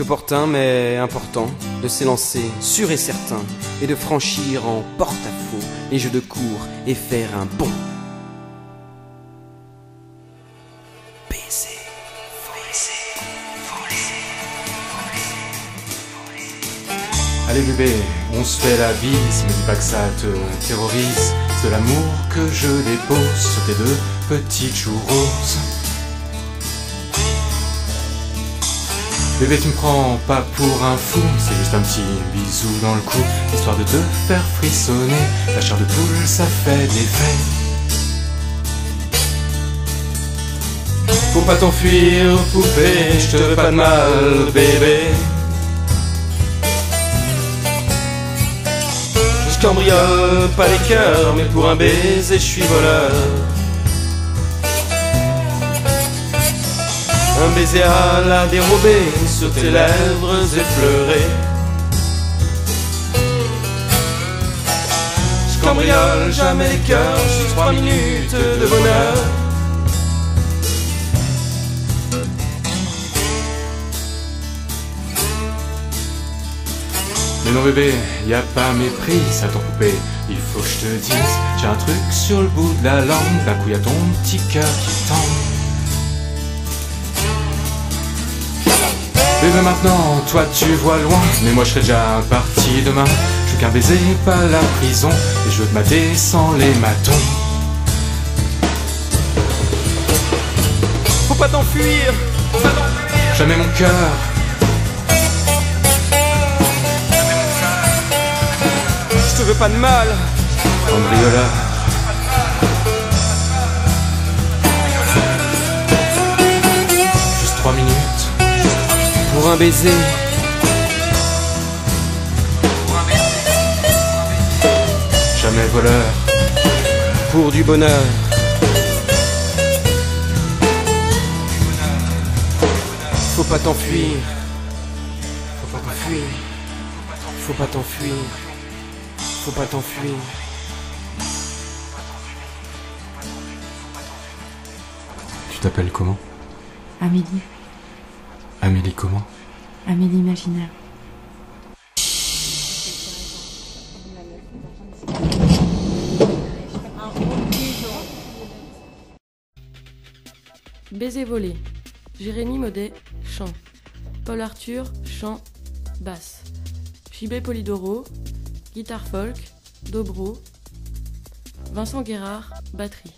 Opportun mais important de s'élancer sûr et certain et de franchir en porte-à-faux les jeux de cours et faire un bon baiser. Allez bébé, on se fait la bise, me dis pas que ça te terrorise. C'est de l'amour que je dépose sur tes deux petites joues roses. Bébé, tu me prends pas pour un fou, c'est juste un petit bisou dans le cou, histoire de te faire frissonner. La chair de poule, ça fait de l'effet. Faut pas t'enfuir, poupée, je te veux pas de mal, bébé. Je cambriole pas les cœurs mais pour un baiser je suis voleur. Un baiser à la dérobée sur tes lèvres effleurées. Je cambriole jamais les cœurs, juste trois minutes de bonheur. Mais non bébé, y a pas mépris, ça ton poupée. Il faut que je te dise, j'ai un truc sur le bout de la langue, d'un coup y ton petit cœur qui tangue. Bébé maintenant, toi tu vois loin, mais moi je serai déjà parti demain. Je veux qu'un baiser, pas la prison, et je veux te mater sans les matons. Faut pas t'enfuir, faut pas t'enfuir. Jamais mon cœur, Je te veux pas de mal. cambrioleur. Pour un baiser. Jamais voleur. Pour du bonheur. Faut pas t'enfuir. Faut pas t'enfuir. Faut pas t'enfuir. Faut pas t'enfuir. Tu t'appelles comment? Amélie, Amélie comment? Amélie imaginaire. Baiser volé. Jérémy Modet, chant. Paul Arthur, chant, basse. Chibé Polidoro, guitare folk, dobro. Vincent Guérard, batterie.